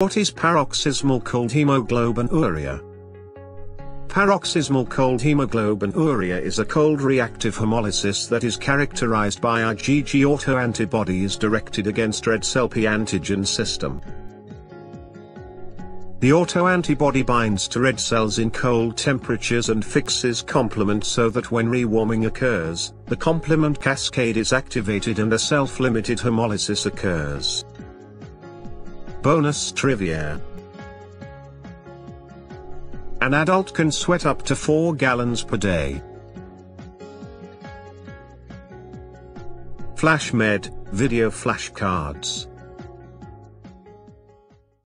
What is paroxysmal cold hemoglobinuria? Paroxysmal cold hemoglobinuria is a cold reactive hemolysis that is characterized by IgG autoantibodies directed against red cell P antigen system. The autoantibody binds to red cells in cold temperatures and fixes complement so that when rewarming occurs, the complement cascade is activated and a self-limited hemolysis occurs. Bonus trivia. An adult can sweat up to 4 gallons per day. FlashMed, video flashcards.